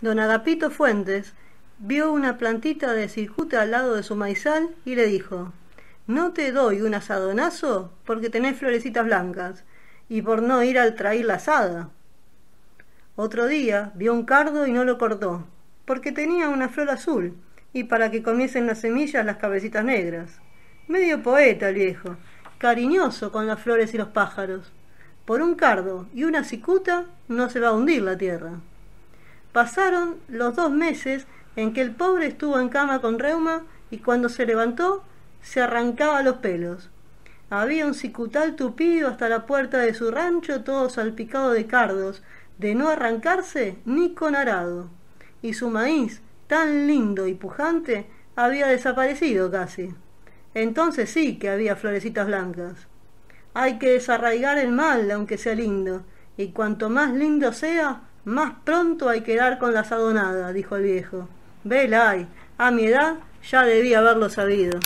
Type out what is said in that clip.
Don Agapito Fuentes vio una plantita de cicuta al lado de su maizal y le dijo No te doy un asadonazo porque tenés florecitas blancas y por no ir al traer la asada. Otro día vio un cardo y no lo cortó, porque tenía una flor azul y para que comiesen las semillas las cabecitas negras. Medio poeta el viejo, cariñoso con las flores y los pájaros. Por un cardo y una cicuta no se va a hundir la tierra. Pasaron los dos meses en que el pobre estuvo en cama con reuma y cuando se levantó se arrancaba los pelos. Había un cicutal tupido hasta la puerta de su rancho, todo salpicado de cardos, de no arrancarse ni con arado. Y su maíz, tan lindo y pujante, había desaparecido casi. Entonces sí que había florecitas blancas. Hay que desarraigar el mal, aunque sea lindo, y cuanto más lindo sea, más pronto hay que dar con la sadonada, dijo el viejo. Velay, a mi edad ya debía haberlo sabido.